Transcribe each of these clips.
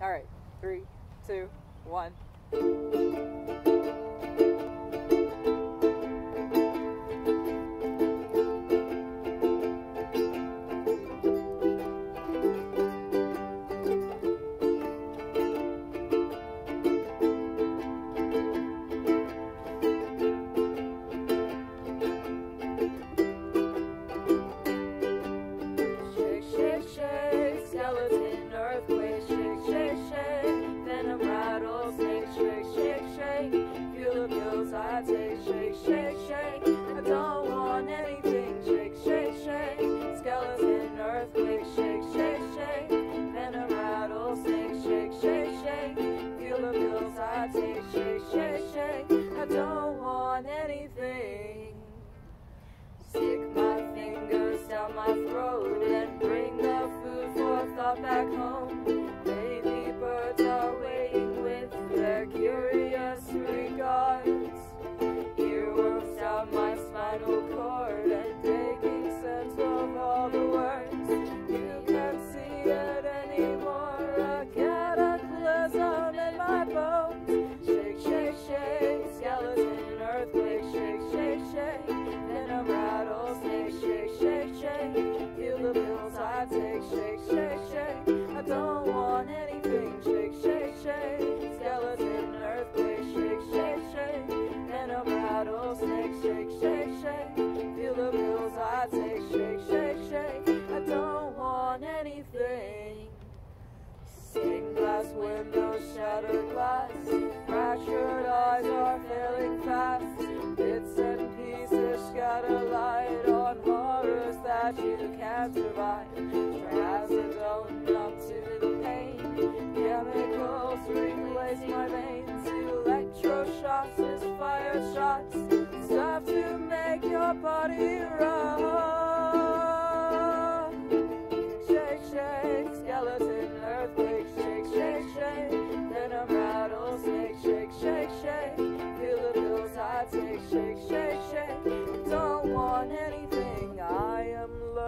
All right, three, two, one. Shake, feel the pills I take, shake, shake, shake, I don't want anything, shake, shake, shake, skeleton earthquake, shake, shake, shake, venom rattlesnake, shake, shake, shake, feel the pills I take, shake, shake, shake, I don't want anything. Cord and making sense of all the words. You can't see it anymore. A cataclysm in my bones. Shake, shake, shake, skeleton earthquake. Shake, shake, shake, venom rattlesnake. Shake, shake, shake, feel the pills I take. Shake, shake, shake, I don't want anything. Shake, shake, shake, skeleton earthquake. Shake, shake, shake, venom rattlesnake. Shake, shake, shake, that you can't survive. Trazodone numb to the pain, chemicals replace my veins. Electroshocks is fire shots, stuff to make your body rock.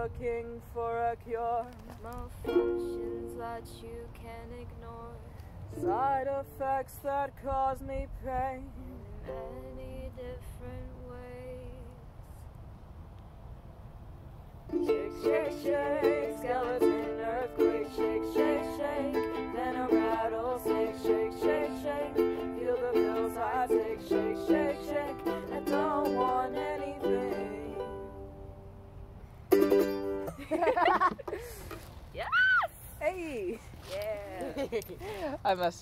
Looking for a cure. Malfunctions that you can ignore. Side effects that cause me pain. In many different ways. Shake, shake, shake, Hey! Yeah. I messed up.